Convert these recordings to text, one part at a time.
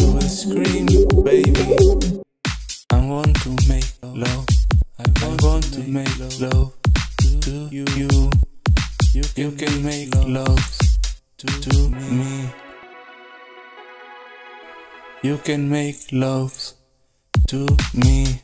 you a scream, baby. I want to make love, I want to make love to you you can make love to me. you can make love to me.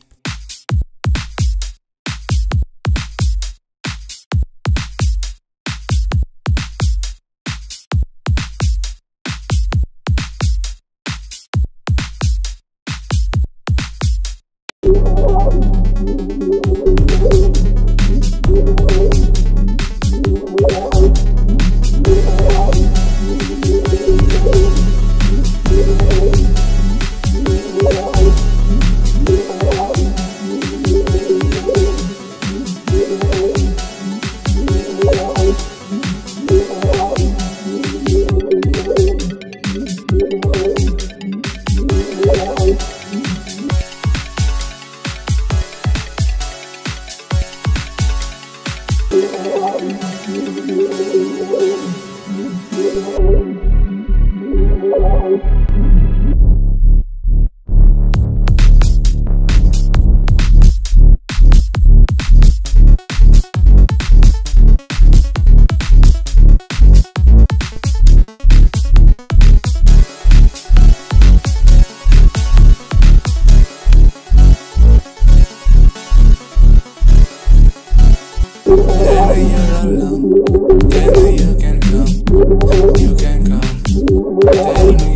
Whenever you can come, you can come. Tell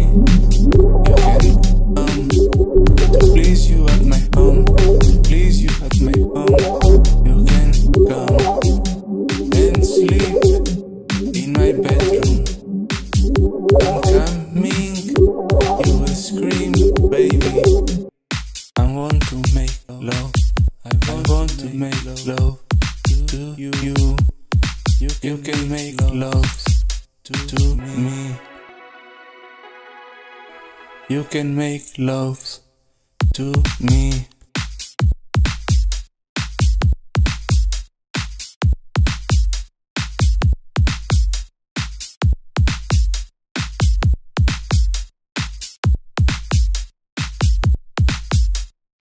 I'm you baby. I want to make love. I want to make love to you. You, you can make love to me. You can make love to me.